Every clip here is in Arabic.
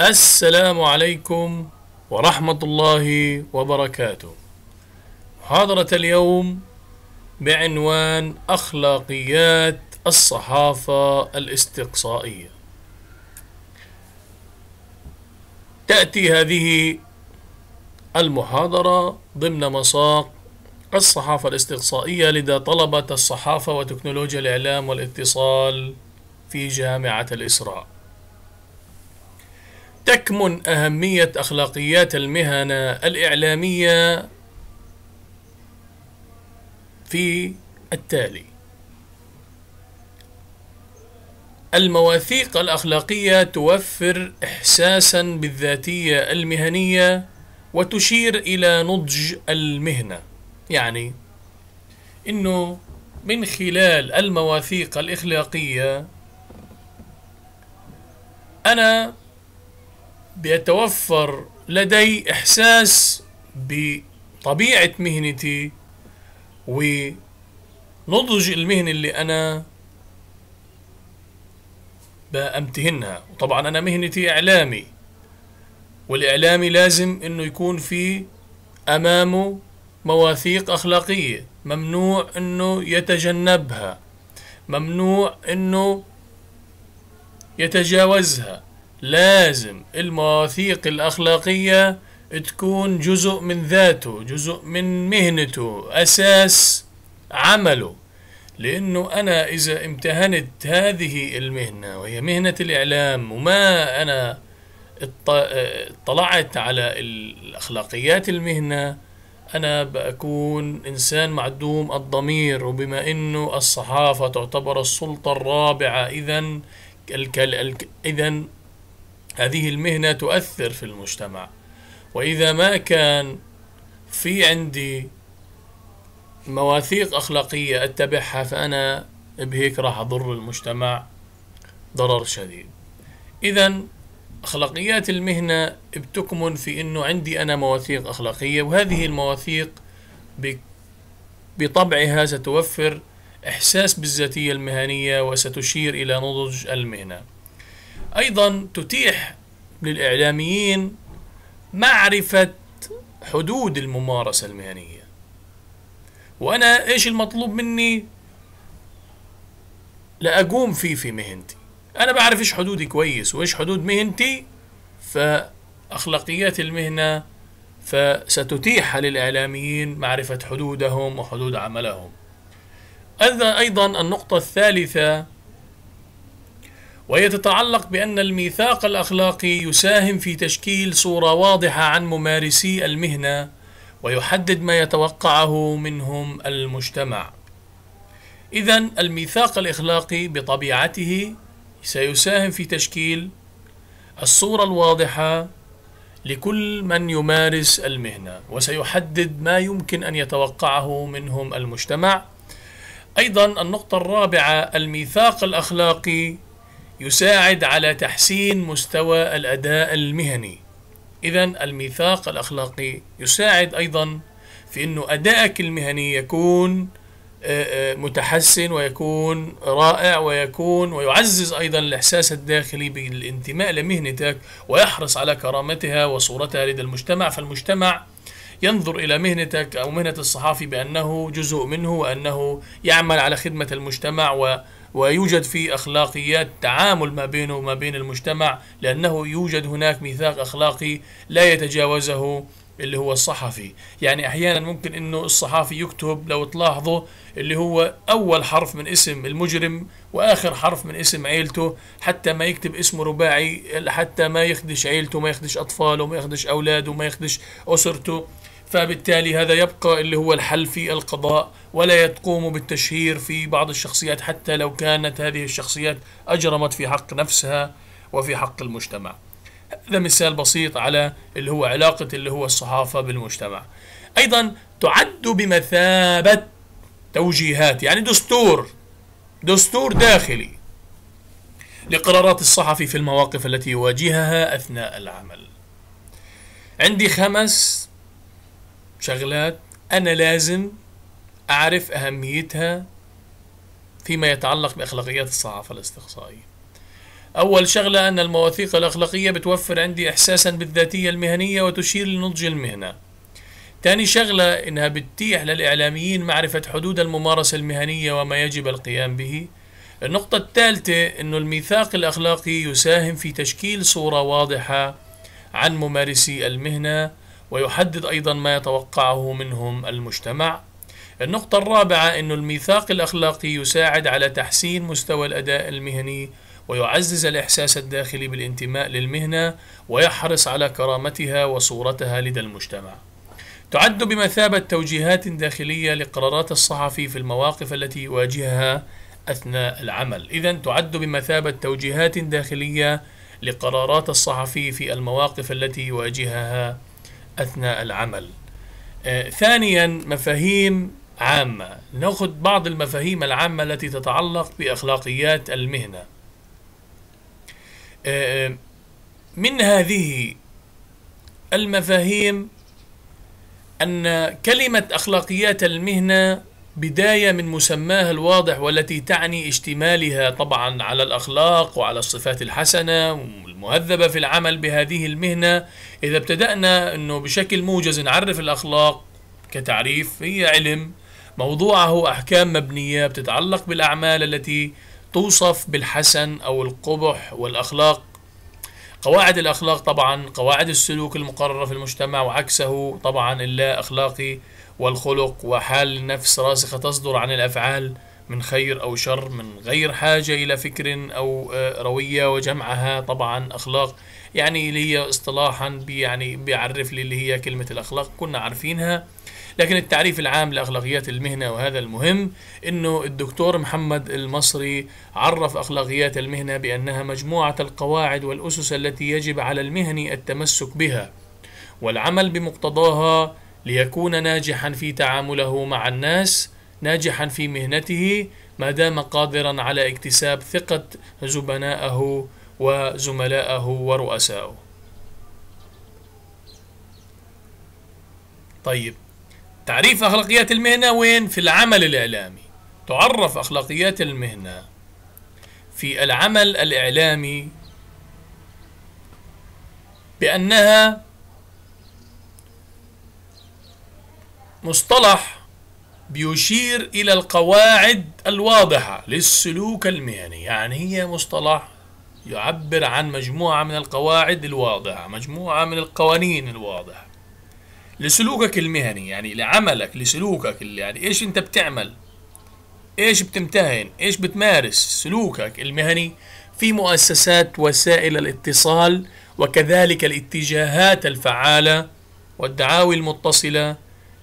السلام عليكم ورحمة الله وبركاته. محاضرة اليوم بعنوان أخلاقيات الصحافة الاستقصائية. تأتي هذه المحاضرة ضمن مساق الصحافة الاستقصائية لدى طلبة الصحافة وتكنولوجيا الإعلام والاتصال في جامعة الإسراء. تكمن أهمية أخلاقيات المهنة الإعلامية في التالي: المواثيق الأخلاقية توفر إحساسًا بالذاتية المهنية وتشير إلى نضج المهنة، يعني إنه من خلال المواثيق الإخلاقية أنا بيتوفر لدي إحساس بطبيعة مهنتي ونضج المهنة اللي أنا بأمتهنها. وطبعا أنا مهنتي إعلامي والإعلامي لازم إنه يكون في أمامه مواثيق أخلاقية ممنوع إنه يتجنبها ممنوع إنه يتجاوزها. لازم المواثيق الأخلاقية تكون جزء من ذاته جزء من مهنته أساس عمله. لأنه أنا إذا امتهنت هذه المهنة وهي مهنة الإعلام وما أنا اطلعت على الأخلاقيات المهنة أنا بكون إنسان معدوم الضمير. وبما إنه الصحافة تعتبر السلطة الرابعة إذا إذا هذه المهنة تؤثر في المجتمع. وإذا ما كان في عندي مواثيق أخلاقية أتبعها فأنا بهيك راح أضر المجتمع ضرر شديد. إذا أخلاقيات المهنة بتكمن في أنه عندي أنا مواثيق أخلاقية وهذه المواثيق بطبعها ستوفر إحساس بالذاتية المهنية وستشير إلى نضج المهنة. أيضا تتيح للإعلاميين معرفة حدود الممارسة المهنية. وأنا إيش المطلوب مني؟ لأقوم فيه في مهنتي. أنا بعرف إيش حدودي كويس وإيش حدود مهنتي فأخلاقيات المهنة فستتيح للإعلاميين معرفة حدودهم وحدود عملهم. أيضا النقطة الثالثة وهي تتعلق بأن الميثاق الأخلاقي يساهم في تشكيل صورة واضحة عن ممارسي المهنة ويحدد ما يتوقعه منهم المجتمع. إذا الميثاق الأخلاقي بطبيعته سيساهم في تشكيل الصورة الواضحة لكل من يمارس المهنة وسيحدد ما يمكن أن يتوقعه منهم المجتمع. أيضا النقطة الرابعة الميثاق الأخلاقي يساعد على تحسين مستوى الأداء المهني. إذا الميثاق الأخلاقي يساعد أيضا في أنه أدائك المهني يكون متحسن ويكون رائع ويكون ويعزز أيضا الإحساس الداخلي بالانتماء لمهنتك ويحرص على كرامتها وصورتها لدى المجتمع. فالمجتمع ينظر إلى مهنتك أو مهنة الصحافي بأنه جزء منه وأنه يعمل على خدمة المجتمع و ويوجد في أخلاقيات تعامل ما بينه وما بين المجتمع لأنه يوجد هناك ميثاق أخلاقي لا يتجاوزه اللي هو الصحفي يعني أحيانا ممكن أنه الصحافي يكتب لو تلاحظوا اللي هو أول حرف من اسم المجرم وآخر حرف من اسم عيلته حتى ما يكتب اسمه رباعي حتى ما يخدش عيلته ما يخدش أطفاله ما يخدش أولاده ما يخدش أسرته. فبالتالي هذا يبقى اللي هو الحل في القضاء. ولا يقوم بالتشهير في بعض الشخصيات حتى لو كانت هذه الشخصيات أجرمت في حق نفسها وفي حق المجتمع. هذا مثال بسيط على اللي هو علاقة اللي هو الصحافة بالمجتمع. أيضا تعد بمثابة توجيهات يعني دستور دستور داخلي لقرارات الصحفي في المواقف التي يواجهها أثناء العمل. عندي خمس شغلات أنا لازم أعرف أهميتها فيما يتعلق بأخلاقيات الصحافة الاستقصائية. أول شغلة أن المواثيق الأخلاقية بتوفر عندي إحساسا بالذاتية المهنية وتشير لنضج المهنة. تاني شغلة إنها بتتيح للإعلاميين معرفة حدود الممارسة المهنية وما يجب القيام به. النقطة الثالثة أنه الميثاق الأخلاقي يساهم في تشكيل صورة واضحة عن ممارسي المهنة ويحدد أيضا ما يتوقعه منهم المجتمع. النقطة الرابعة أن الميثاق الأخلاقي يساعد على تحسين مستوى الأداء المهني ويعزز الإحساس الداخلي بالانتماء للمهنة ويحرص على كرامتها وصورتها لدى المجتمع. تعد بمثابة توجيهات داخلية لقرارات الصحفي في المواقف التي يواجهها أثناء العمل. إذا تعد بمثابة توجيهات داخلية لقرارات الصحفي في المواقف التي يواجهها أثناء العمل. آه ثانيا مفاهيم عامة. نأخذ بعض المفاهيم العامة التي تتعلق بأخلاقيات المهنة. آه من هذه المفاهيم أن كلمة أخلاقيات المهنة بداية من مسماها الواضح والتي تعني اشتمالها طبعا على الأخلاق وعلى الصفات الحسنة والمهذبة في العمل بهذه المهنة. إذا ابتدأنا أنه بشكل موجز نعرف الأخلاق كتعريف هي علم. موضوعه أحكام مبنية بتتعلق بالأعمال التي توصف بالحسن أو القبح والأخلاق. قواعد الأخلاق طبعا قواعد السلوك المقررة في المجتمع وعكسه طبعا اللا أخلاقي والخلق وحال النفس راسخة تصدر عن الأفعال من خير أو شر من غير حاجة إلى فكر أو روية وجمعها طبعا أخلاق. يعني اللي هي اصطلاحا يعني بيعرف لي اللي هي كلمة الأخلاق كنا عارفينها. لكن التعريف العام لأخلاقيات المهنة وهذا المهم أنه الدكتور محمد المصري عرف أخلاقيات المهنة بأنها مجموعة القواعد والأسس التي يجب على المهني التمسك بها والعمل بمقتضاها ليكون ناجحا في تعامله مع الناس ناجحا في مهنته ما دام قادرا على اكتساب ثقة زبنائه وزملائه ورؤسائه طيب تعريف أخلاقيات المهنة وين؟ في العمل الإعلامي. تعرف أخلاقيات المهنة في العمل الإعلامي بأنها مصطلح بيشير إلى القواعد الواضحة للسلوك المهني. يعني هي مصطلح يعبر عن مجموعة من القواعد الواضحة مجموعة من القوانين الواضحة. لسلوكك المهني يعني لعملك لسلوكك يعني إيش أنت بتعمل؟ إيش بتمتهن؟ إيش بتمارس؟ سلوكك المهني في مؤسسات وسائل الاتصال وكذلك الاتجاهات الفعالة والدعاوي المتصلة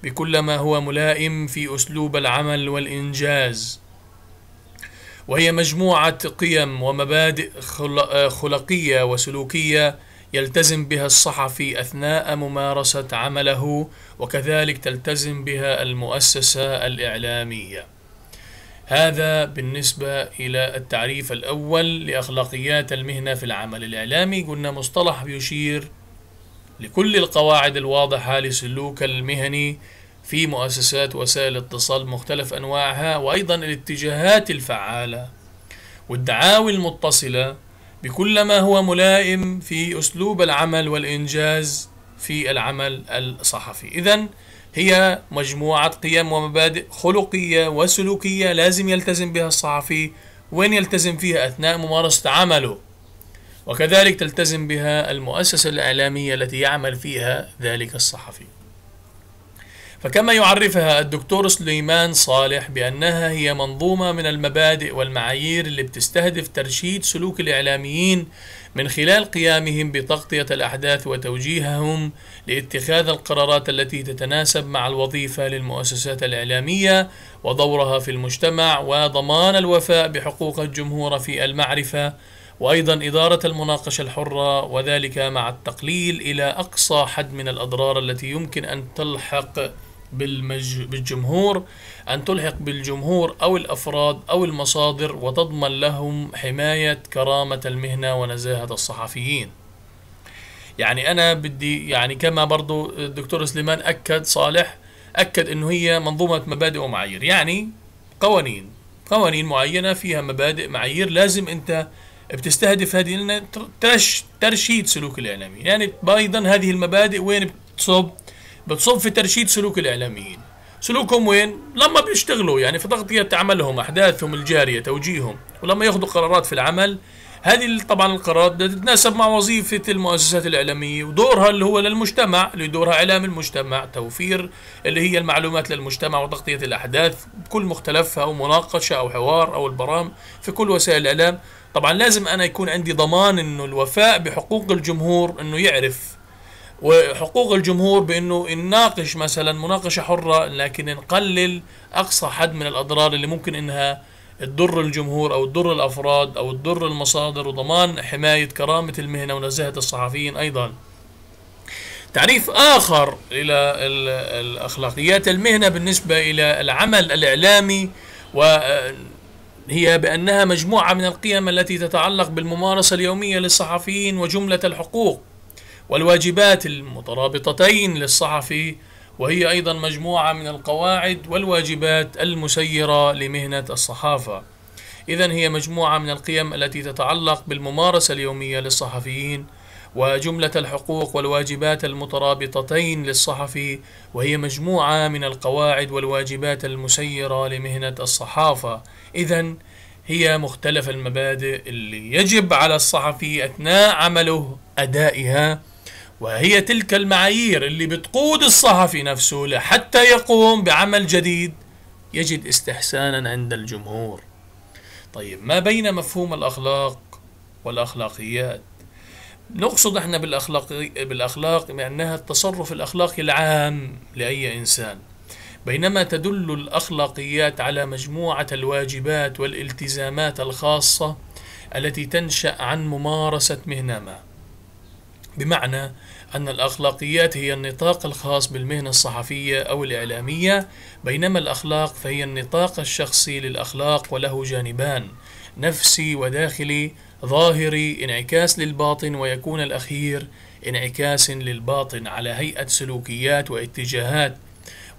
بكل ما هو ملائم في أسلوب العمل والإنجاز. وهي مجموعة قيم ومبادئ خلقية وسلوكية يلتزم بها الصحفي أثناء ممارسة عمله وكذلك تلتزم بها المؤسسة الإعلامية. هذا بالنسبة إلى التعريف الأول لأخلاقيات المهنة في العمل الإعلامي قلنا مصطلح يشير لكل القواعد الواضحة لسلوك المهني في مؤسسات وسائل الاتصال مختلف أنواعها وأيضا الاتجاهات الفعالة والدعاوي المتصلة بكل ما هو ملائم في أسلوب العمل والإنجاز في العمل الصحفي. إذا هي مجموعة قيم ومبادئ خلقية وسلوكية لازم يلتزم بها الصحفي. وين يلتزم فيها أثناء ممارسة عمله وكذلك تلتزم بها المؤسسة الإعلامية التي يعمل فيها ذلك الصحفي. فكما يعرفها الدكتور سليمان صالح بأنها هي منظومة من المبادئ والمعايير اللي بتستهدف ترشيد سلوك الإعلاميين من خلال قيامهم بتغطية الأحداث وتوجيههم لاتخاذ القرارات التي تتناسب مع الوظيفة للمؤسسات الإعلامية ودورها في المجتمع وضمان الوفاء بحقوق الجمهور في المعرفة وأيضا إدارة المناقشة الحرة وذلك مع التقليل إلى أقصى حد من الأضرار التي يمكن أن تلحق بالمج... بالجمهور أن تلحق بالجمهور أو الأفراد أو المصادر وتضمن لهم حماية كرامة المهنة ونزاهة الصحفيين. يعني أنا بدي يعني كما برضو الدكتور سليمان أكد صالح أكد أنه هي منظومة مبادئ ومعايير. يعني قوانين قوانين معينة فيها مبادئ معايير. لازم أنت بتستهدف هذه ترش ترشيد سلوك الإعلاميين. يعني أيضا هذه المبادئ وين بتصب؟ بتصب في ترشيد سلوك الإعلاميين. سلوكهم وين؟ لما بيشتغلوا يعني في تغطية عملهم أحداثهم الجارية توجيههم. ولما ياخذوا قرارات في العمل هذه طبعا القرارات بدها تتناسب مع وظيفة المؤسسات الإعلامية ودورها اللي هو للمجتمع اللي دورها إعلام المجتمع توفير اللي هي المعلومات للمجتمع وتغطية الأحداث بكل مختلفها أو مناقشة أو حوار أو البرامج في كل وسائل الإعلام. طبعا لازم أنا يكون عندي ضمان إنه الوفاء بحقوق الجمهور إنه يعرف وحقوق الجمهور بأنه نناقش مثلا مناقشة حرة لكن نقلل أقصى حد من الأضرار اللي ممكن إنها تضر الجمهور أو تضر الأفراد أو تضر المصادر وضمان حماية كرامة المهنة ونزاهة الصحفيين أيضا. تعريف آخر إلى الأخلاقيات المهنة بالنسبة إلى العمل الإعلامي وهي بأنها مجموعة من القيم التي تتعلق بالممارسة اليومية للصحفيين وجملة الحقوق والواجبات المترابطتين للصحفي وهي أيضا مجموعة من القواعد والواجبات المسيرة لمهنة الصحافة. إذا هي مجموعة من القيم التي تتعلق بالممارسة اليومية للصحفيين وجملة الحقوق والواجبات المترابطتين للصحفي وهي مجموعة من القواعد والواجبات المسيرة لمهنة الصحافة. إذا هي مختلف المبادئ اللي يجب على الصحفي أثناء عمله أدائها وهي تلك المعايير اللي بتقود الصحفي نفسه لحتى يقوم بعمل جديد يجد استحسانا عند الجمهور. طيب ما بين مفهوم الأخلاق والأخلاقيات؟ نقصد إحنا بالأخلاق بالأخلاق بأنها التصرف الأخلاقي العام لأي إنسان. بينما تدل الأخلاقيات على مجموعة الواجبات والالتزامات الخاصة التي تنشأ عن ممارسة مهنة ما بمعنى أن الأخلاقيات هي النطاق الخاص بالمهنة الصحفية أو الإعلامية بينما الأخلاق فهي النطاق الشخصي للأخلاق وله جانبان نفسي وداخلي ظاهري انعكاس للباطن ويكون الأخير انعكاس للباطن على هيئة سلوكيات واتجاهات.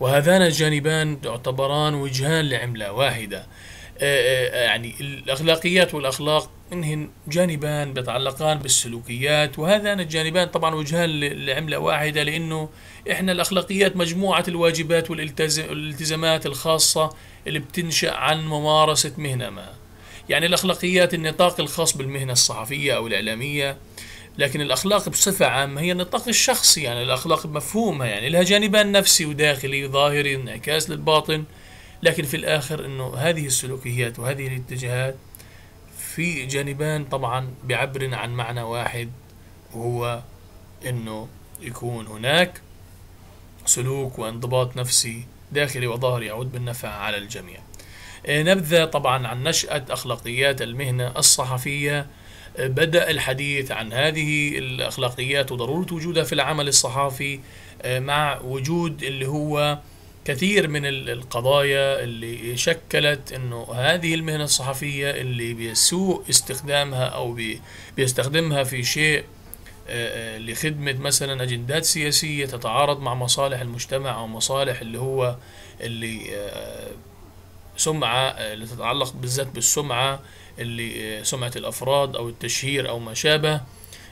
وهذان الجانبان تعتبران وجهان لعملة واحدة. آه، آه، يعني الأخلاقيات والأخلاق إنهن جانبان بيتعلقان بالسلوكيات وهذان الجانبان طبعا وجهان لعملة واحدة لأنه إحنا الأخلاقيات مجموعة الواجبات والالتزامات الخاصة اللي بتنشأ عن ممارسة مهنة ما. يعني الأخلاقيات النطاق الخاص بالمهنة الصحفية أو الإعلامية لكن الأخلاق بصفة عامة هي النطاق الشخصي يعني الأخلاق بمفهومها يعني لها جانبان نفسي وداخلي ظاهري انعكاس للباطن لكن في الآخر أنه هذه السلوكيات وهذه الاتجاهات في جانبان طبعا بيعبرن عن معنى واحد وهو أنه يكون هناك سلوك وانضباط نفسي داخلي وظاهري يعود بالنفع على الجميع. آه، نبذة طبعا عن نشأة أخلاقيات المهنة الصحفية. آه، بدأ الحديث عن هذه الأخلاقيات وضرورة وجودها في العمل الصحافي آه، مع وجود اللي هو كثير من القضايا اللي شكلت إنه هذه المهنة الصحفية اللي بيسوء استخدامها أو بيستخدمها في شيء آه، آه، لخدمة مثلا أجندات سياسية تتعارض مع مصالح المجتمع أو مصالح اللي هو اللي آه، سمعة اللي تتعلق بالذات بالسمعة اللي سمعة الأفراد أو التشهير أو ما شابه.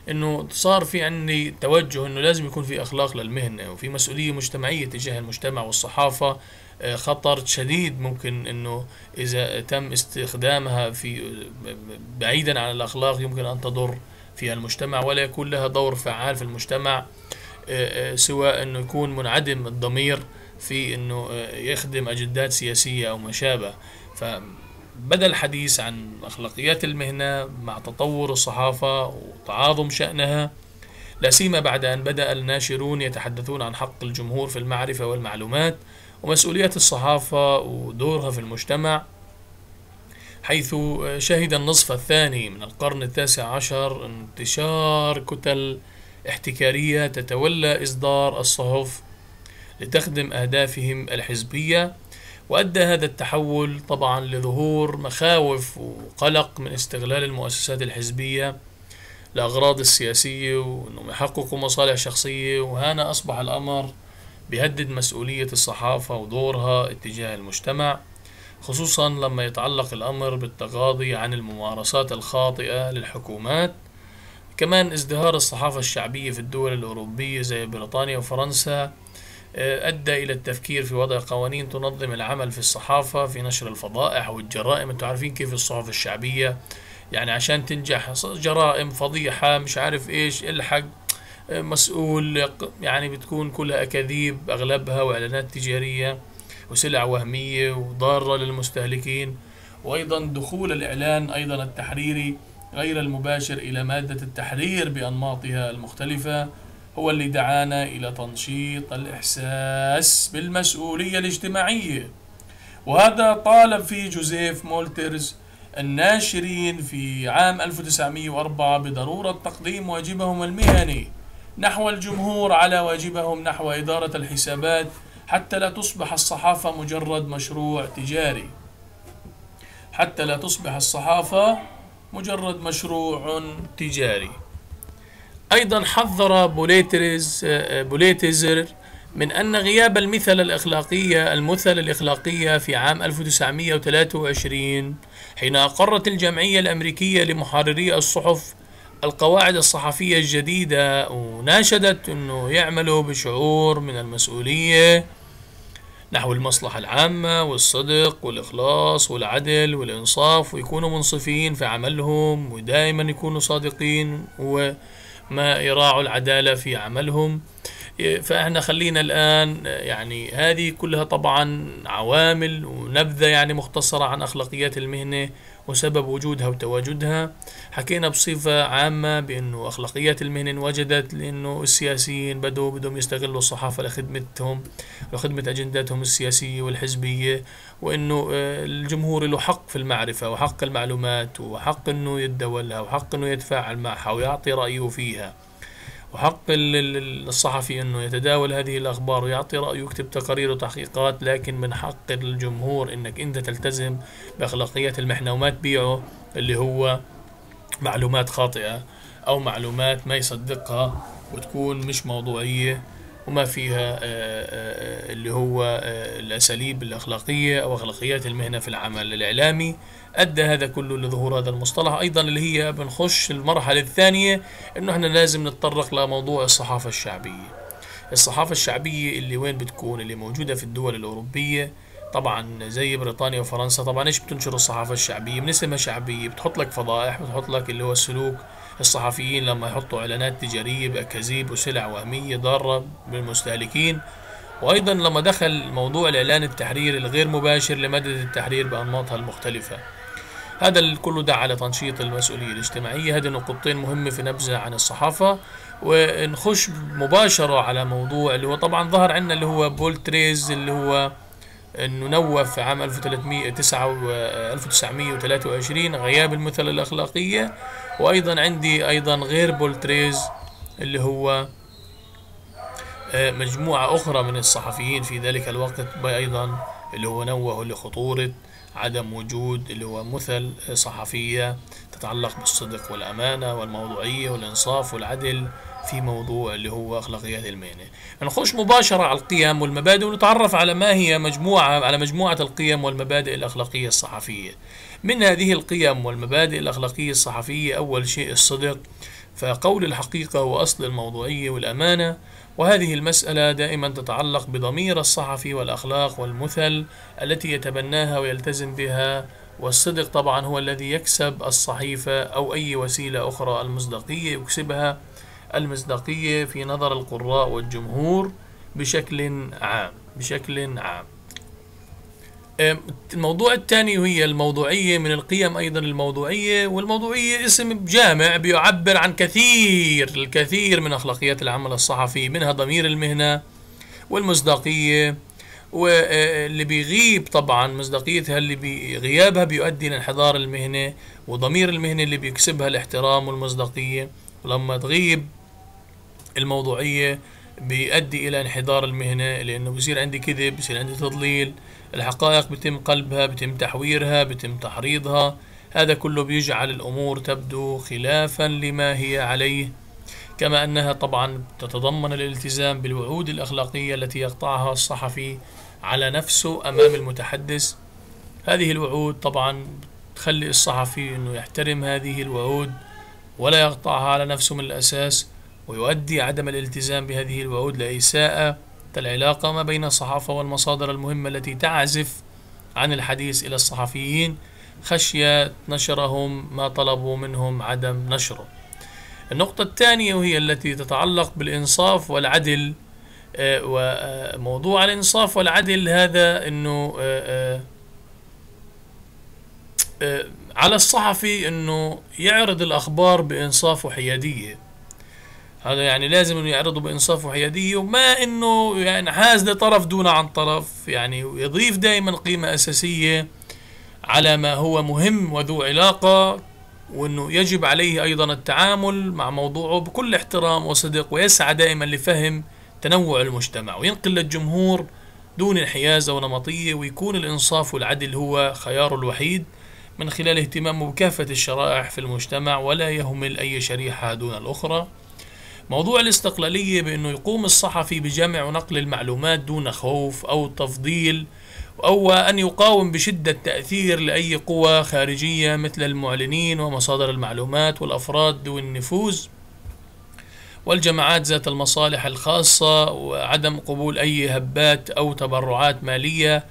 إنه صار في عندي توجه إنه لازم يكون في أخلاق للمهنة وفي مسؤولية مجتمعية تجاه المجتمع والصحافة آه، خطر شديد ممكن إنه إذا تم استخدامها في بعيدا عن الأخلاق يمكن أن تضر في المجتمع ولا يكون لها دور فعال في المجتمع آه، آه، سواء إنه يكون منعدم الضمير في إنه يخدم أجندات سياسية أو ما شابه. ف بدأ الحديث عن أخلاقيات المهنة مع تطور الصحافة وتعاظم شأنها لا سيما بعد أن بدأ الناشرون يتحدثون عن حق الجمهور في المعرفة والمعلومات ومسؤولية الصحافة ودورها في المجتمع حيث شهد النصف الثاني من القرن التاسع عشر انتشار كتل احتكارية تتولى إصدار الصحف لتخدم أهدافهم الحزبية. وأدى هذا التحول طبعا لظهور مخاوف وقلق من استغلال المؤسسات الحزبية لأغراض السياسية وأنهم يحققوا مصالح شخصية وهنا أصبح الأمر بيهدد مسؤولية الصحافة ودورها اتجاه المجتمع خصوصا لما يتعلق الأمر بالتغاضي عن الممارسات الخاطئة للحكومات. كمان ازدهار الصحافة الشعبية في الدول الأوروبية زي بريطانيا وفرنسا أدى إلى التفكير في وضع قوانين تنظم العمل في الصحافة في نشر الفضائح والجرائم. أنتم عارفين كيف الصحف الشعبية؟ يعني عشان تنجح جرائم فضيحة مش عارف إيش الحق آه، مسؤول يعني بتكون كلها أكاذيب أغلبها وإعلانات تجارية وسلع وهمية وضارة للمستهلكين. وأيضا دخول الإعلان أيضا التحريري غير المباشر إلى مادة التحرير بأنماطها المختلفة. هو اللي دعانا إلى تنشيط الإحساس بالمسؤولية الاجتماعية. وهذا طالب فيه جوزيف مولترز الناشرين في عام 1904 بضرورة تقديم واجبهم المهني نحو الجمهور على واجبهم نحو إدارة الحسابات حتى لا تصبح الصحافة مجرد مشروع تجاري. حتى لا تصبح الصحافة مجرد مشروع تجاري. أيضا حذر بوليترز بوليتزر من أن غياب المثل الأخلاقية المثل الأخلاقية في عام 1923 حين أقرت الجمعية الأمريكية لمحرري الصحف القواعد الصحفية الجديدة وناشدت أنه يعملوا بشعور من المسؤولية نحو المصلحة العامة والصدق والإخلاص والعدل والإنصاف ويكونوا منصفين في عملهم ودائما يكونوا صادقين وما يراعوا العدالة في عملهم. فإحنا خلينا الآن يعني هذه كلها طبعا عوامل ونبذة يعني مختصرة عن أخلاقيات المهنة وسبب وجودها وتواجدها. حكينا بصفة عامة بأنه أخلاقيات المهنة انوجدت لأنه السياسيين بدوا بدهم يستغلوا الصحافة لخدمتهم لخدمة أجنداتهم السياسية والحزبية وأنه آه، الجمهور له حق في المعرفة وحق المعلومات وحق أنه يتداولها وحق أنه يتفاعل معها ويعطي رأيه فيها. وحق الصحفي أنه يتداول هذه الأخبار ويعطي رأيه ويكتب تقارير وتحقيقات لكن من حق الجمهور إنك أنت تلتزم بأخلاقيات المحنه وما تبيعه اللي هو معلومات خاطئة أو معلومات ما يصدقها وتكون مش موضوعية. وما فيها آه، آه، اللي هو آه، الأساليب الأخلاقية أو أخلاقيات المهنة في العمل الإعلامي. أدى هذا كله لظهور هذا المصطلح. أيضا اللي هي بنخش المرحلة الثانية إنه إحنا لازم نتطرق لموضوع الصحافة الشعبية. الصحافة الشعبية اللي وين بتكون؟ اللي موجودة في الدول الأوروبية. طبعا زي بريطانيا وفرنسا طبعا إيش بتنشر الصحافة الشعبية؟ من اسمها شعبية؟ بتحط لك فضائح بتحط لك اللي هو السلوك الصحفيين لما يحطوا إعلانات تجارية بأكاذيب وسلع وهمية ضارة بالمستهلكين وأيضا لما دخل موضوع الإعلان التحريري الغير مباشر لماده التحرير بأنماطها المختلفة. هذا كله دعا على تنشيط المسؤولية الاجتماعية. هذه نقطتين مهمة في نبذة عن الصحافة. ونخش مباشرة على موضوع اللي هو طبعا ظهر عندنا اللي هو بولتريز اللي هو انه نوه في عام 1923 غياب المثل الأخلاقية وأيضا عندي أيضا غير بولتريز اللي هو آه، مجموعة أخرى من الصحفيين في ذلك الوقت أيضا اللي هو نوه لخطورة عدم وجود اللي هو مثل صحفية تتعلق بالصدق والأمانة والموضوعية والإنصاف والعدل في موضوع اللي هو أخلاقيات المهنة. نخش مباشرة على القيم والمبادئ ونتعرف على ما هي مجموعة على مجموعة القيم والمبادئ الأخلاقية الصحفية. من هذه القيم والمبادئ الأخلاقية الصحفية أول شيء الصدق فقول الحقيقة هو أصل الموضوعية والأمانة. وهذه المسألة دائما تتعلق بضمير الصحفي والأخلاق والمثل التي يتبناها ويلتزم بها. والصدق طبعا هو الذي يكسب الصحيفة أو أي وسيلة أخرى المصداقية يكسبها. المصداقية في نظر القراء والجمهور بشكل عام بشكل عام. الموضوع الثاني وهي الموضوعية من القيم أيضا الموضوعية والموضوعية اسم جامع بيعبر عن كثير الكثير من أخلاقيات العمل الصحفي منها ضمير المهنة والمصداقية واللي بيغيب طبعا مصداقيتها اللي بغيابها بيؤدي لانحدار المهنة وضمير المهنة اللي بيكسبها الاحترام والمصداقية. ولما تغيب الموضوعية بيؤدي إلى انحدار المهنة لأنه بصير عندي كذب بصير عندي تضليل الحقائق بتم قلبها بتم تحويرها بتم تحريضها. هذا كله بيجعل الأمور تبدو خلافا لما هي عليه. كما أنها طبعا تتضمن الالتزام بالوعود الأخلاقية التي يقطعها الصحفي على نفسه أمام المتحدث. هذه الوعود طبعا تخلي الصحفي أنه يحترم هذه الوعود ولا يقطعها على نفسه من الأساس. ويؤدي عدم الالتزام بهذه الوعود لإساءة العلاقة ما بين الصحافة والمصادر المهمة التي تعزف عن الحديث إلى الصحفيين خشية نشرهم ما طلبوا منهم عدم نشره. النقطة الثانية وهي التي تتعلق بالإنصاف والعدل آه، وموضوع الإنصاف والعدل هذا أنه آه، آه، على الصحفي أنه يعرض الأخبار بإنصاف وحيادية. هذا يعني لازم إنه يعرضه بإنصاف وحيادية وما إنه يعني حاز لطرف دون عن طرف يعني يضيف دائما قيمة أساسية على ما هو مهم وذو علاقة وإنه يجب عليه أيضا التعامل مع موضوعه بكل احترام وصدق ويسعى دائما لفهم تنوع المجتمع وينقل للجمهور دون انحياز أو نمطية ويكون الإنصاف والعدل هو خياره الوحيد من خلال اهتمامه بكافة الشرائح في المجتمع ولا يهمل أي شريحة دون الأخرى. موضوع الاستقلالية بأنه يقوم الصحفي بجمع ونقل المعلومات دون خوف أو تفضيل أو أن يقاوم بشدة تأثير لأي قوى خارجية مثل المعلنين ومصادر المعلومات والأفراد ذوي النفوذ والجماعات ذات المصالح الخاصة وعدم قبول أي هبات أو تبرعات مالية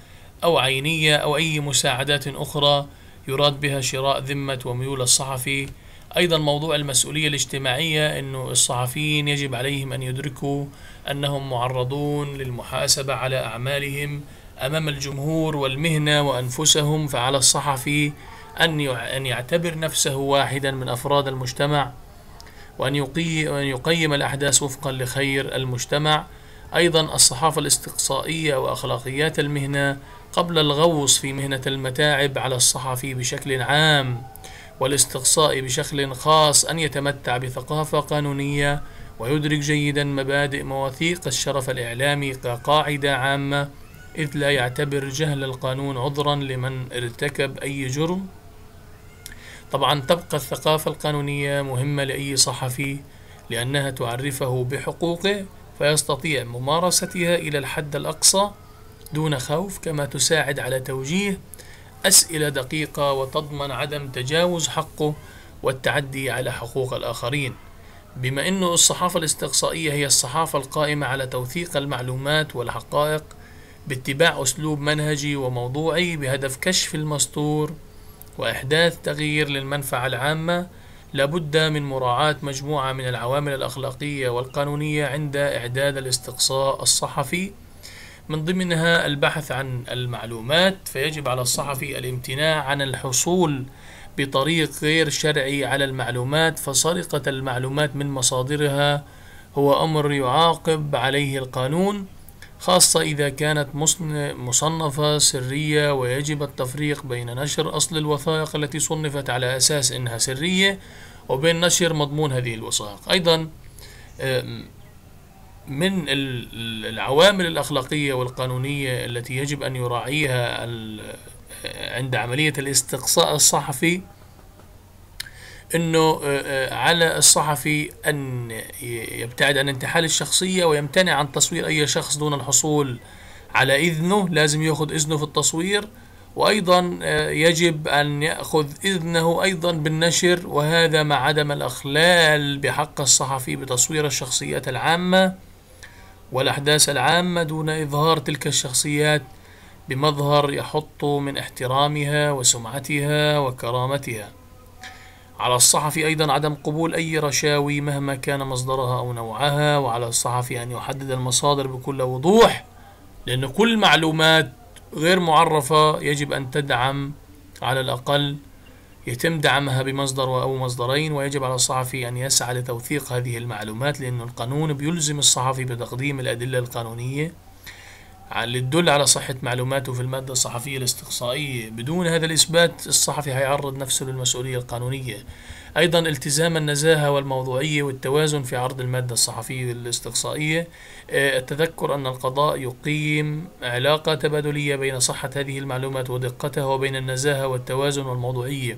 أو عينية أو أي مساعدات أخرى يراد بها شراء ذمة وميول الصحفي أيضا موضوع المسؤولية الاجتماعية أنه الصحفيين يجب عليهم أن يدركوا أنهم معرضون للمحاسبة على أعمالهم أمام الجمهور والمهنة وأنفسهم فعلى الصحفي أن أن يعتبر نفسه واحدا من أفراد المجتمع وأن يقيم الأحداث وفقا لخير المجتمع. أيضا الصحافة الاستقصائية وأخلاقيات المهنة قبل الغوص في مهنة المتاعب على الصحفي بشكل عام. والاستقصاء بشكل خاص أن يتمتع بثقافة قانونية ويدرك جيدا مبادئ مواثيق الشرف الإعلامي كقاعدة عامة إذ لا يعتبر جهل القانون عذرا لمن ارتكب أي جرم. طبعا تبقى الثقافة القانونية مهمة لأي صحفي لأنها تعرفه بحقوقه فيستطيع ممارستها إلى الحد الأقصى دون خوف كما تساعد على توجيه أسئلة دقيقة وتضمن عدم تجاوز حقه والتعدي على حقوق الآخرين. بما أن الصحافة الاستقصائية هي الصحافة القائمة على توثيق المعلومات والحقائق باتباع أسلوب منهجي وموضوعي بهدف كشف المستور وإحداث تغيير للمنفعة العامة لابد من مراعاة مجموعة من العوامل الأخلاقية والقانونية عند إعداد الاستقصاء الصحفي. من ضمنها البحث عن المعلومات فيجب على الصحفي الامتناع عن الحصول بطريق غير شرعي على المعلومات فسرقة المعلومات من مصادرها هو أمر يعاقب عليه القانون خاصة إذا كانت مصنفة سرية ويجب التفريق بين نشر أصل الوثائق التي صنفت على أساس أنها سرية وبين نشر مضمون هذه الوثائق. أيضا من العوامل الأخلاقية والقانونية التي يجب أن يراعيها عند عملية الاستقصاء الصحفي أنه آه، على الصحفي أن يبتعد عن انتحال الشخصية ويمتنع عن تصوير أي شخص دون الحصول على إذنه لازم يأخذ إذنه في التصوير. وأيضا آه، يجب أن يأخذ إذنه أيضا بالنشر وهذا مع عدم الأخلال بحق الصحفي بتصوير الشخصيات العامة. والأحداث العامة دون إظهار تلك الشخصيات بمظهر يحط من احترامها وسمعتها وكرامتها. على الصحفي أيضا عدم قبول أي رشاوي مهما كان مصدرها أو نوعها وعلى الصحفي أن يحدد المصادر بكل وضوح لأن كل معلومات غير معرفة يجب أن تدعم على الأقل يتم دعمها بمصدر أو مصدرين ويجب على الصحفي أن يسعى لتوثيق هذه المعلومات لأن القانون بيلزم الصحفي بتقديم الأدلة القانونية اللي تدل على صحة معلوماته في المادة الصحفية الاستقصائية. بدون هذا الإثبات الصحفي هيعرض نفسه للمسؤولية القانونية. أيضا التزام النزاهة والموضوعية والتوازن في عرض المادة الصحفية الاستقصائية. آه، التذكر أن القضاء يقيم علاقة تبادلية بين صحة هذه المعلومات ودقتها وبين النزاهة والتوازن والموضوعية.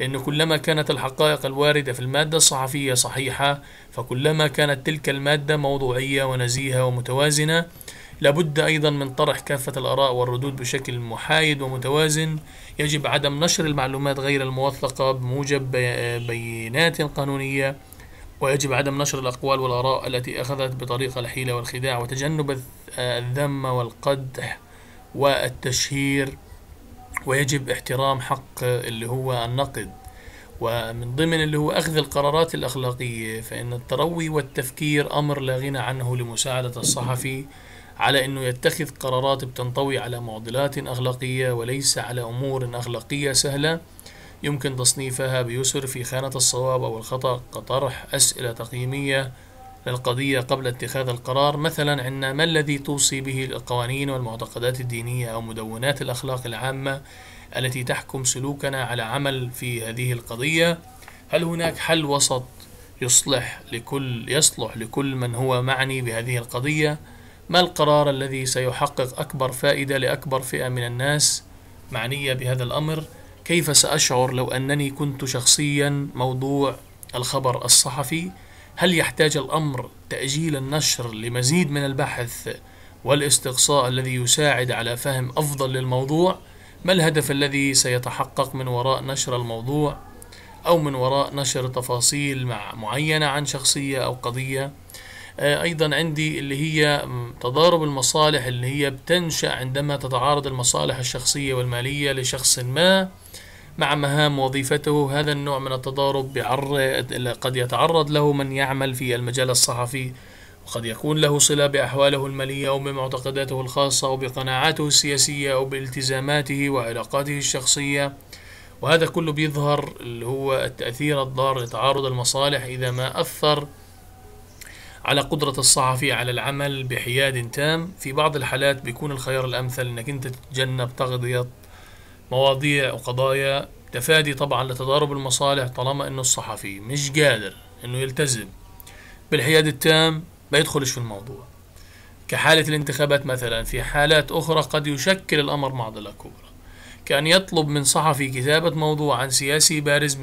لأن كلما كانت الحقائق الواردة في المادة الصحفية صحيحة فكلما كانت تلك المادة موضوعية ونزيهة ومتوازنة لابد أيضا من طرح كافة الآراء والردود بشكل محايد ومتوازن. يجب عدم نشر المعلومات غير الموثقة بموجب بينات قانونية. ويجب عدم نشر الأقوال والآراء التي أخذت بطريقة الحيلة والخداع وتجنب الذم والقدح والتشهير. ويجب احترام حق اللي هو النقد. ومن ضمن اللي هو أخذ القرارات الأخلاقية فإن التروي والتفكير أمر لا غنى عنه لمساعدة الصحفي على أنه يتخذ قرارات بتنطوي على معضلات أخلاقية وليس على أمور أخلاقية سهلة. يمكن تصنيفها بيسر في خانة الصواب أو الخطأ كطرح أسئلة تقييمية للقضية قبل اتخاذ القرار. مثلا عندنا ما الذي توصي به القوانين والمعتقدات الدينية أو مدونات الأخلاق العامة التي تحكم سلوكنا على عمل في هذه القضية؟ هل هناك حل وسط يصلح لكل يصلح لكل من هو معني بهذه القضية؟ ما القرار الذي سيحقق أكبر فائدة لأكبر فئة من الناس معنية بهذا الأمر؟ كيف سأشعر لو أنني كنت شخصيا موضوع الخبر الصحفي؟ هل يحتاج الأمر تأجيل النشر لمزيد من البحث والاستقصاء الذي يساعد على فهم أفضل للموضوع؟ ما الهدف الذي سيتحقق من وراء نشر الموضوع أو من وراء نشر تفاصيل مع معينة عن شخصية أو قضية؟ آه، أيضا عندي اللي هي تضارب المصالح اللي هي بتنشأ عندما تتعارض المصالح الشخصية والمالية لشخص ما مع مهام وظيفته. هذا النوع من التضارب قد يتعرض له من يعمل في المجال الصحفي وقد يكون له صلة بأحواله المالية أو بمعتقداته الخاصة أو بقناعاته السياسية أو بالتزاماته وعلاقاته الشخصية. وهذا كله بيظهر اللي هو التأثير الضار لتعارض المصالح إذا ما أثر على قدرة الصحفي على العمل بحياد تام. في بعض الحالات بيكون الخيار الأمثل أنك أنت تتجنب تغطية مواضيع وقضايا تفادي طبعا لتضارب المصالح طالما أنه الصحفي مش قادر أنه يلتزم بالحياد التام ما يدخلش في الموضوع. كحالة الانتخابات مثلا في حالات أخرى قد يشكل الأمر معضلة كبرى. كأن يطلب من صحفي كتابة موضوع عن سياسي بارز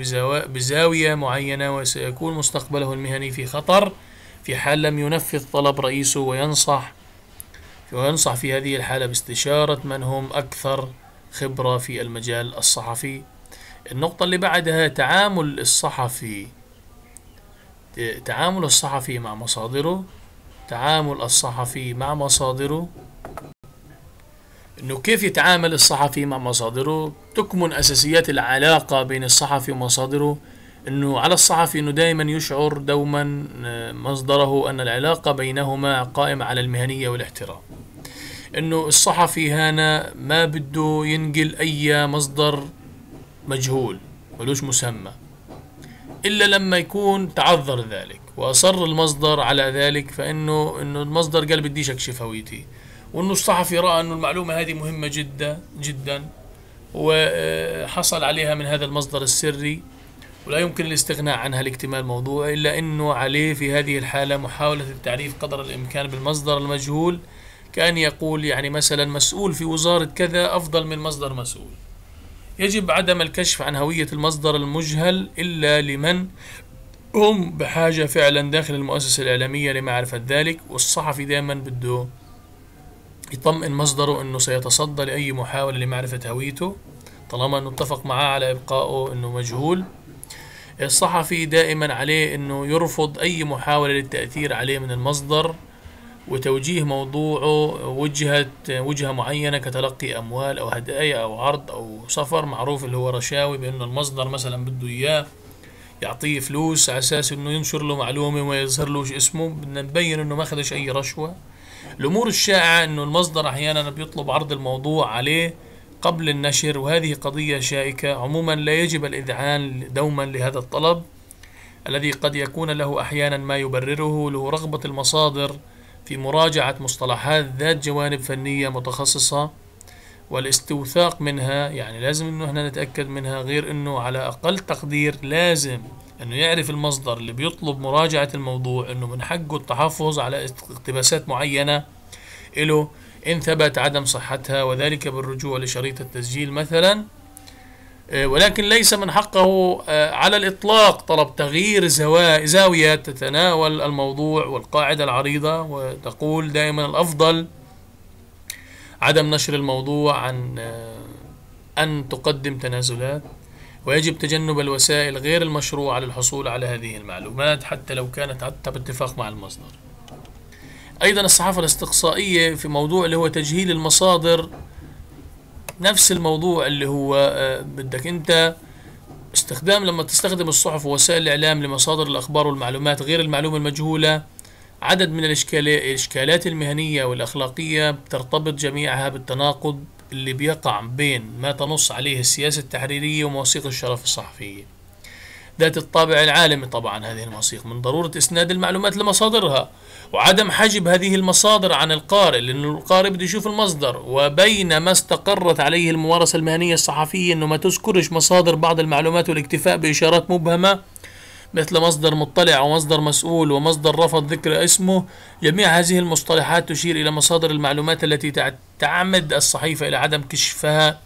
بزاوية معينة وسيكون مستقبله المهني في خطر في حال لم ينفذ طلب رئيسه وينصح وينصح في هذه الحالة باستشارة من هم أكثر خبرة في المجال الصحفي. النقطة اللي بعدها تعامل الصحفي تعامل الصحفي مع مصادره تعامل الصحفي مع مصادره. إنه كيف يتعامل الصحفي مع مصادره؟ تكمن أساسيات العلاقة بين الصحفي ومصادره. إنه على الصحفي إنه دائما يشعر دوما آه، مصدره أن العلاقة بينهما قائمة على المهنية والاحترام. إنه الصحفي هنا ما بده ينقل أي مصدر مجهول ملوش مسمى إلا لما يكون تعذر ذلك وأصر المصدر على ذلك فإنه إنه المصدر قال بديش أكشف هويتي. وإنه الصحفي رأى إنه المعلومة هذه مهمة جدا جدا وحصل عليها من هذا المصدر السري. ولا يمكن الاستغناء عنها لاكتمال موضوع إلا أنه عليه في هذه الحالة محاولة التعريف قدر الإمكان بالمصدر المجهول كأن يقول يعني مثلا مسؤول في وزارة كذا أفضل من مصدر مسؤول. يجب عدم الكشف عن هوية المصدر المجهل إلا لمن هم بحاجة فعلا داخل المؤسسة الإعلامية لمعرفة ذلك والصحفي دائما بده يطمئن مصدره أنه سيتصدى لأي محاولة لمعرفة هويته طالما أنه اتفق معاه على إبقائه أنه مجهول. الصحفي دائما عليه أنه يرفض أي محاولة للتأثير عليه من المصدر وتوجيه موضوعه وجهة وجهة معينة كتلقي أموال أو هدايا أو عرض أو سفر. معروف اللي هو رشاوي بأنه المصدر مثلا بده إياه يعطيه فلوس على أساس إنه ينشر له معلومة وما له اسمه. بدنا نبين إنه ما أخذش أي رشوة. الأمور الشائعة إنه المصدر أحيانا بيطلب عرض الموضوع عليه قبل النشر وهذه قضية شائكة. عموما لا يجب الإذعان دوما لهذا الطلب الذي قد يكون له أحيانا ما يبرره له رغبة المصادر في مراجعة مصطلحات ذات جوانب فنية متخصصة والاستوثاق منها يعني لازم إنه إحنا نتأكد منها غير إنه على أقل تقدير لازم إنه يعرف المصدر اللي بيطلب مراجعة الموضوع إنه من حقه التحفظ على اقتباسات معينة له إن ثبت عدم صحتها وذلك بالرجوع لشريط التسجيل مثلا آه، ولكن ليس من حقه آه، على الإطلاق طلب تغيير زاوية تتناول الموضوع والقاعدة العريضة وتقول دائما الأفضل عدم نشر الموضوع عن أن تقدم تنازلات ويجب تجنب الوسائل غير المشروعة للحصول على هذه المعلومات حتى لو كانت حتى باتفاق مع المصدر. أيضا الصحافة الاستقصائية في موضوع اللي هو تجهيل المصادر نفس الموضوع اللي هو آه، بدك أنت استخدام لما تستخدم الصحف ووسائل الإعلام لمصادر الأخبار والمعلومات غير المعلومة المجهولة عدد من الإشكالات المهنية والأخلاقية ترتبط جميعها بالتناقض اللي بيقع بين ما تنص عليه السياسة التحريرية ومواثيق الشرف الصحفية ذات الطابع العالمي طبعا هذه المواثيق من ضرورة إسناد المعلومات لمصادرها. وعدم حجب هذه المصادر عن القارئ لأن القارئ بده يشوف المصدر. وبين ما استقرت عليه الممارسة المهنية الصحفية أنه ما تذكرش مصادر بعض المعلومات والاكتفاء بإشارات مبهمة مثل مصدر مطلع ومصدر مسؤول ومصدر رفض ذكر اسمه. جميع هذه المصطلحات تشير إلى مصادر المعلومات التي تعمد الصحيفة إلى عدم كشفها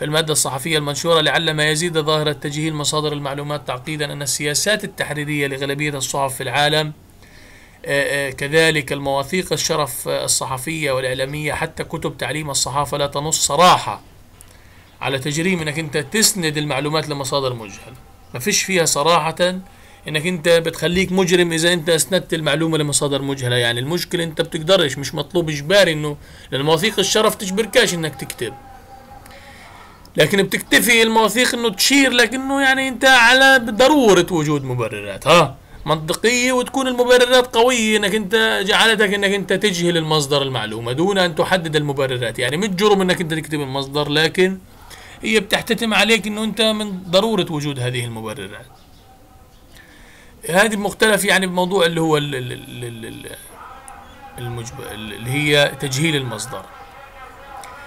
في المادة الصحفية المنشورة لعل ما يزيد ظاهرة تجهيل مصادر المعلومات تعقيدا أن السياسات التحريرية لغالبية الصحف في العالم كذلك المواثيق الشرف الصحفية والإعلامية حتى كتب تعليم الصحافة لا تنص صراحة على تجريم إنك أنت تسند المعلومات لمصادر مجهلة. ما فيش فيها صراحة إنك أنت بتخليك مجرم إذا أنت أسندت المعلومة لمصادر مجهلة. يعني المشكلة أنت بتقدرش مش مطلوب إجباري إنه لأن مواثيق الشرف تجبركاش إنك تكتب. لكن بتكتفي المواثيق إنه تشير لك انه يعني أنت على ضرورة وجود مبررات ها؟ منطقية وتكون المبررات قوية إنك أنت جعلتك إنك أنت تجهل المصدر المعلومة دون أن تحدد المبررات. يعني مش جرم إنك أنت تكتب المصدر لكن هي بتحتتم عليك إنه أنت من ضرورة وجود هذه المبررات. هذه مختلف يعني بموضوع اللي هو. اللي هي تجهيل المصدر.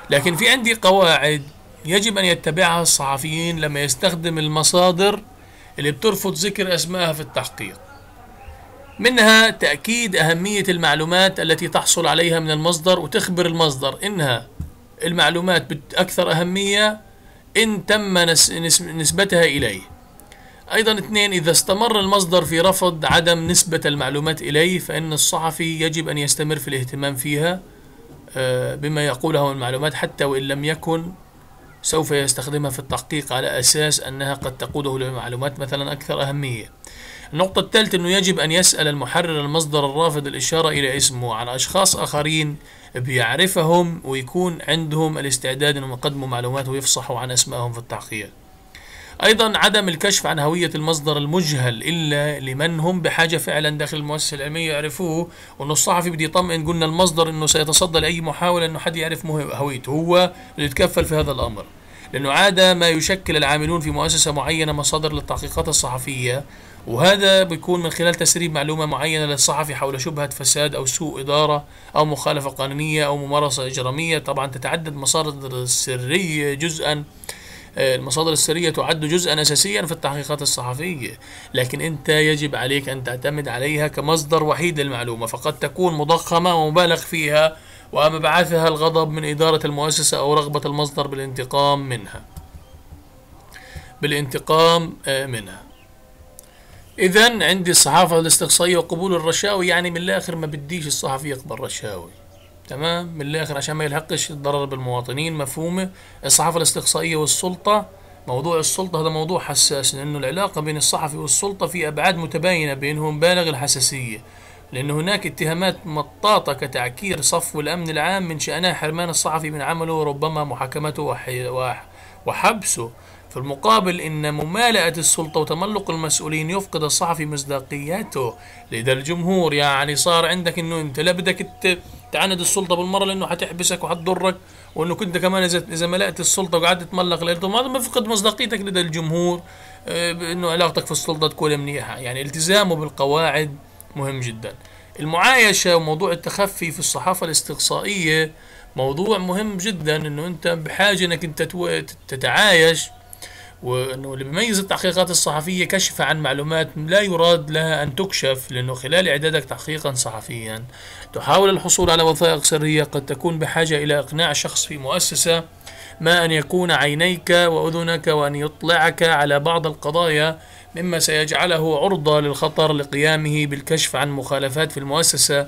لكن في عندي قواعد يجب أن يتبعها الصحفيين لما يستخدم المصادر اللي بترفض ذكر أسمائها في التحقيق. منها تأكيد أهمية المعلومات التي تحصل عليها من المصدر وتخبر المصدر. إنها المعلومات أكثر أهمية إن تم نسبتها إليه. أيضا اثنين إذا استمر المصدر في رفض عدم نسبة المعلومات إليه فإن الصحفي يجب أن يستمر في الاهتمام فيها آه، بما يقوله المعلومات حتى وإن لم يكن سوف يستخدمها في التحقيق على أساس أنها قد تقوده لمعلومات مثلا أكثر أهمية. النقطة الثالثة أنه يجب أن يسأل المحرر المصدر الرافض الإشارة إلى اسمه عن أشخاص آخرين بيعرفهم ويكون عندهم الاستعداد أنهم يقدموا معلومات ويفصحوا عن أسمائهم في التحقيق. أيضا عدم الكشف عن هوية المصدر المجهل إلا لمن هم بحاجة فعلا داخل المؤسسة العلمية يعرفوه. وأن الصحفي بده يطمئن قلنا المصدر أنه سيتصدى لأي محاولة أنه حد يعرف هويته. هو اللي يتكفل في هذا الأمر. لأنه عادة ما يشكل العاملون في مؤسسة معينة مصادر للتحقيقات الصحفية. وهذا بيكون من خلال تسريب معلومة معينة للصحفي حول شبهة فساد أو سوء إدارة أو مخالفة قانونية أو ممارسة إجرامية. طبعا تتعدد مصادر السرية جزءا المصادر السرية تعد جزءا أساسيا في التحقيقات الصحفية لكن أنت يجب عليك أن تعتمد عليها كمصدر وحيد للمعلومة فقد تكون مضخمة ومبالغ فيها ومبعثها الغضب من إدارة المؤسسة أو رغبة المصدر بالانتقام منها. بالانتقام آه، منها. إذا عندي الصحافة الاستقصائية وقبول الرشاوي يعني من الآخر ما بديش الصحفي يقبل رشاوي. تمام؟ من الآخر عشان ما يلحقش الضرر بالمواطنين مفهومة؟ الصحافة الإستقصائية والسلطة موضوع السلطة هذا موضوع حساس لأنه العلاقة بين الصحفي والسلطة في أبعاد متباينة بينهم بالغ الحساسية. لأن هناك اتهامات مطاطة كتعكير صفو الأمن العام من شأنها حرمان الصحفي من عمله وربما محاكمته وحبسه. في المقابل إن ممالأة السلطة وتملق المسؤولين يفقد الصحفي مصداقيته. لدى الجمهور يعني صار عندك إنه أنت لا بدك تعاند السلطة بالمرة لأنه حتحبسك وحتضرك وإنه كنت كمان إذا إذا ملأت السلطة وقعدت تملق ليلته هذا بفقد مصداقيتك لدى الجمهور آه، إنه علاقتك في السلطة تكون منيحة. يعني التزامه بالقواعد مهم جدا. المعايشة وموضوع التخفي في الصحافة الاستقصائية موضوع مهم جدا إنه أنت بحاجة إنك أنت تتعايش وأنه اللي بيميز التحقيقات الصحفية كشف عن معلومات لا يراد لها أن تكشف لأنه خلال إعدادك تحقيقا صحفيا تحاول الحصول على وثائق سرية قد تكون بحاجة إلى إقناع شخص في مؤسسة ما أن يكون عينيك وأذنك وأن يطلعك على بعض القضايا مما سيجعله عرضة للخطر لقيامه بالكشف عن مخالفات في المؤسسة.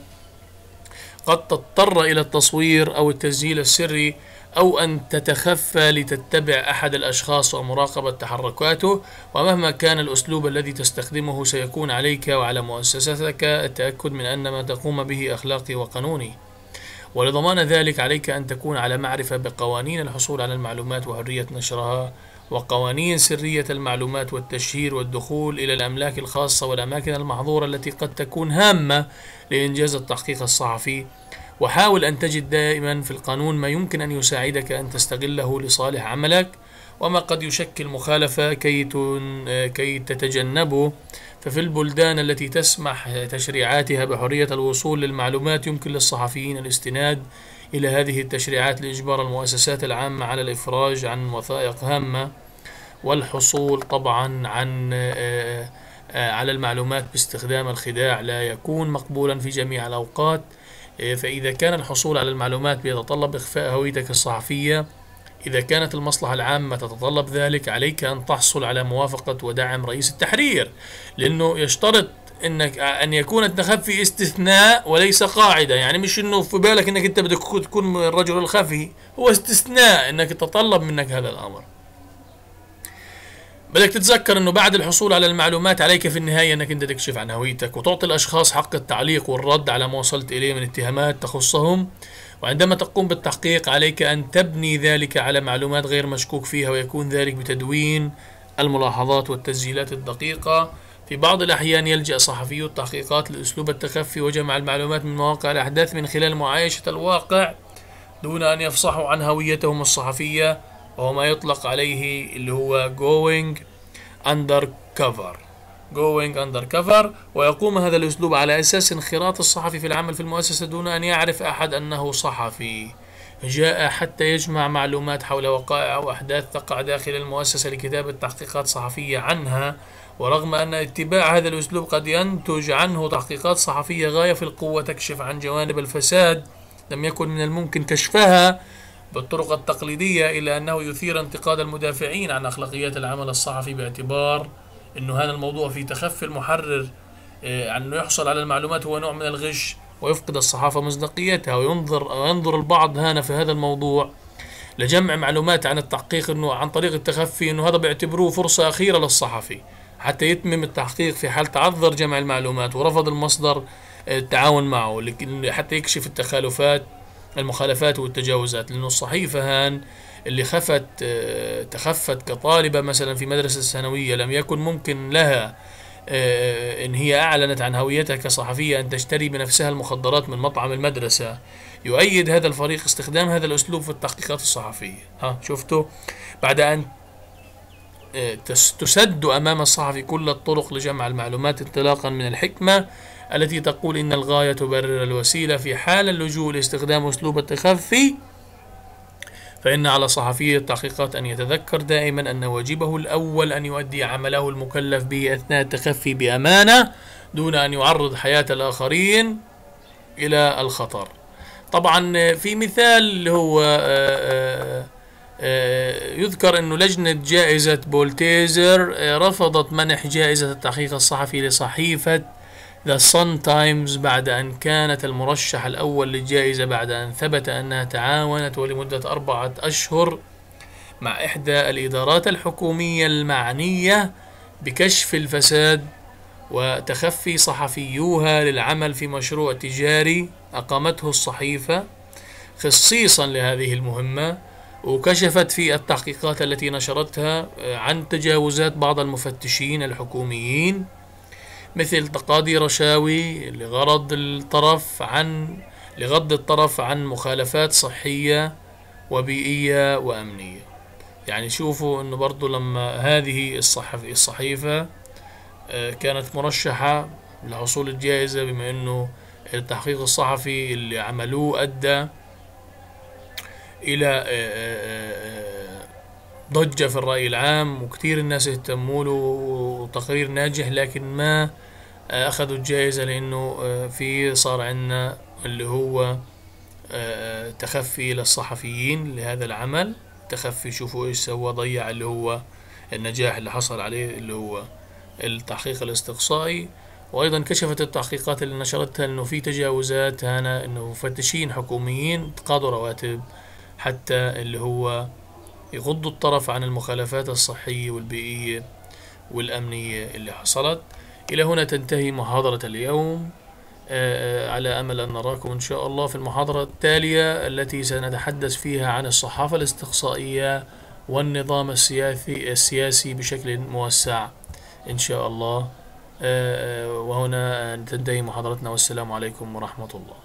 قد تضطر إلى التصوير أو التسجيل السري أو أن تتخفى لتتبع أحد الأشخاص ومراقبة تحركاته ومهما كان الأسلوب الذي تستخدمه سيكون عليك وعلى مؤسستك التأكد من أن ما تقوم به أخلاقي وقانوني. ولضمان ذلك عليك أن تكون على معرفة بقوانين الحصول على المعلومات وحرية نشرها وقوانين سرية المعلومات والتشهير والدخول إلى الأملاك الخاصة والأماكن المحظورة التي قد تكون هامة لإنجاز التحقيق الصحفي. وحاول أن تجد دائما في القانون ما يمكن أن يساعدك أن تستغله لصالح عملك وما قد يشكل مخالفة كي كي تتجنبه. ففي البلدان التي تسمح تشريعاتها بحرية الوصول للمعلومات يمكن للصحفيين الاستناد إلى هذه التشريعات لإجبار المؤسسات العامة على الإفراج عن وثائق هامة والحصول طبعا عن آه، آه، على المعلومات باستخدام الخداع. لا يكون مقبولا في جميع الأوقات. فإذا كان الحصول على المعلومات بيتطلب إخفاء هويتك الصحفية. إذا كانت المصلحة العامة تتطلب ذلك عليك أن تحصل على موافقة ودعم رئيس التحرير لأنه يشترط إنك أن يكون التخفي استثناء وليس قاعدة. يعني مش إنه في بالك إنك أنت بدك تكون الرجل الخفي هو استثناء إنك تطلب منك هذا الأمر. بدك تتذكر إنه بعد الحصول على المعلومات عليك في النهاية إنك أنت تكشف عن هويتك وتعطي الأشخاص حق التعليق والرد على ما وصلت إليه من اتهامات تخصهم. وعندما تقوم بالتحقيق عليك أن تبني ذلك على معلومات غير مشكوك فيها ويكون ذلك بتدوين الملاحظات والتسجيلات الدقيقة. في بعض الأحيان يلجأ صحفيو التحقيقات لأسلوب التخفي وجمع المعلومات من مواقع الأحداث من خلال معايشة الواقع دون أن يفصحوا عن هويتهم الصحفية. وهو ما يطلق عليه اللي هو going under cover going under cover ويقوم هذا الأسلوب على أساس انخراط الصحفي في العمل في المؤسسة دون أن يعرف أحد أنه صحفي. جاء حتى يجمع معلومات حول وقائع أو أحداث تقع داخل المؤسسة لكتابة تحقيقات صحفية عنها. ورغم أن اتباع هذا الأسلوب قد ينتج عنه تحقيقات صحفية غاية في القوة تكشف عن جوانب الفساد لم يكن من الممكن كشفها. بالطرق التقليدية إلا أنه يثير انتقاد المدافعين عن أخلاقيات العمل الصحفي باعتبار أنه هذا الموضوع في تخفي المحرر آه، أنه يحصل على المعلومات هو نوع من الغش ويفقد الصحافة مصداقيتها وينظر وينظر البعض هنا في هذا الموضوع لجمع معلومات عن التحقيق إنه عن طريق التخفي إنه هذا بيعتبروه فرصة أخيرة للصحفي حتى يتمم التحقيق في حال تعذر جمع المعلومات ورفض المصدر التعاون معه حتى يكشف التخالفات المخالفات والتجاوزات لأنه الصحيفة هان اللي خفت آه، تخفت كطالبة مثلا في مدرسة ثانوية لم يكن ممكن لها آه، إن هي أعلنت عن هويتها كصحفية أن تشتري بنفسها المخدرات من مطعم المدرسة. يؤيد هذا الفريق استخدام هذا الأسلوب في التحقيقات الصحفية. ها شفتوا؟ بعد أن تسد أمام الصحفي كل الطرق لجمع المعلومات انطلاقا من الحكمة التي تقول إن الغاية تبرر الوسيلة في حال اللجوء لاستخدام أسلوب التخفي فإن على صحفي التحقيقات أن يتذكر دائما أن واجبه الأول أن يؤدي عمله المكلف به أثناء التخفي بأمانة دون أن يعرض حياة الآخرين إلى الخطر. طبعا في مثال اللي هو آه، آآ آه، يذكر أنه لجنة جائزة بولتيزر آه، رفضت منح جائزة التحقيق الصحفي لصحيفة ذا صن تايمز بعد أن كانت المرشح الأول للجائزة بعد أن ثبت أنها تعاونت ولمدة أربعة أشهر مع إحدى الإدارات الحكومية المعنية بكشف الفساد وتخفي صحفيوها للعمل في مشروع تجاري أقامته الصحيفة خصيصا لهذه المهمة وكشفت في التحقيقات التي نشرتها عن تجاوزات بعض المفتشين الحكوميين مثل تقاضي رشاوي لغرض الطرف عن لغض الطرف عن مخالفات صحية وبيئية وأمنية. يعني شوفوا أنه برضو لما هذه الصحف الصحيفة آه، كانت مرشحة لحصول الجائزة بما أنه التحقيق الصحفي اللي عملوه أدى إلى آه، آه، ضجة في الرأي العام وكثير الناس اهتموا له وتقرير ناجح لكن ما أخذوا الجائزة لأنه في صار عندنا اللي هو تخفي للصحفيين لهذا العمل. تخفي شوفوا إيش سوى ضيع اللي هو النجاح اللي حصل عليه اللي هو التحقيق الاستقصائي. وأيضا كشفت التحقيقات اللي نشرتها أنه في تجاوزات هنا أنه مفتشين حكوميين تقاضوا رواتب حتى اللي هو يغضوا الطرف عن المخالفات الصحية والبيئية والأمنية اللي حصلت. إلى هنا تنتهي محاضرة اليوم. آه، آه، على أمل أن نراكم إن شاء الله في المحاضرة التالية التي سنتحدث فيها عن الصحافة الاستقصائية والنظام السياسي السياسي بشكل موسع إن شاء الله. آه، وهنا تنتهي محاضرتنا. والسلام عليكم ورحمة الله.